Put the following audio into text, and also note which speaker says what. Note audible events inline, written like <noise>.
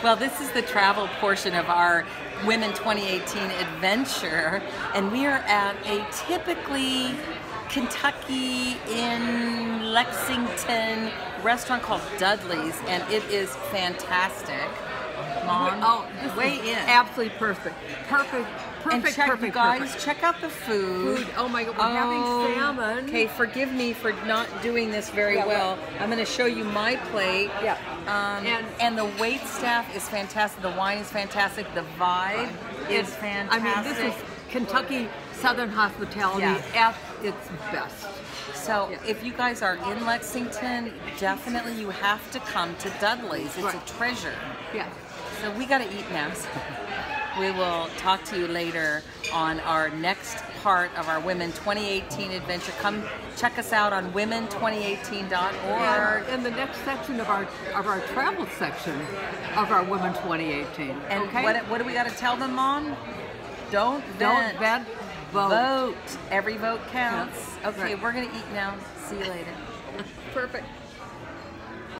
Speaker 1: Well, this is the travel portion of our Women 2018 adventure, and we are at a typically Kentucky in Lexington restaurant called Dudley's, and it is fantastic. Mom,
Speaker 2: oh, this is
Speaker 1: in.
Speaker 2: absolutely perfect. Perfect, perfect,
Speaker 1: and check,
Speaker 2: perfect,
Speaker 1: guys,
Speaker 2: perfect.
Speaker 1: check out the food.
Speaker 2: Food. Oh my God, we're having salmon.
Speaker 1: Okay, forgive me for not doing this very
Speaker 2: Yeah,
Speaker 1: well. I'm going to show you my plate.
Speaker 2: Yeah.
Speaker 1: Um, and,
Speaker 2: And-
Speaker 1: the wait staff is fantastic. The wine is fantastic. The vibe is fantastic.
Speaker 2: I mean, this is Kentucky Southern hospitality
Speaker 1: Yeah.
Speaker 2: at its best.
Speaker 1: So
Speaker 2: Yeah.
Speaker 1: if you guys are in Lexington, definitely you have to come to Dudley's. It's
Speaker 2: Right.
Speaker 1: a treasure.
Speaker 2: Yeah.
Speaker 1: So we got to eat now. So we will talk to you later on our next part of our Women 2018 adventure. Come check us out on women2018.org.
Speaker 2: And in the next section of our of our travel section of our Women 2018.
Speaker 1: And
Speaker 2: okay?
Speaker 1: what, what do we got to tell them, Mom? Don't
Speaker 2: don't
Speaker 1: vent.
Speaker 2: vent, vote.
Speaker 1: Vote. Every vote counts. Okay,
Speaker 2: Right.
Speaker 1: we're going to eat now. See you later. <laughs>
Speaker 2: Perfect.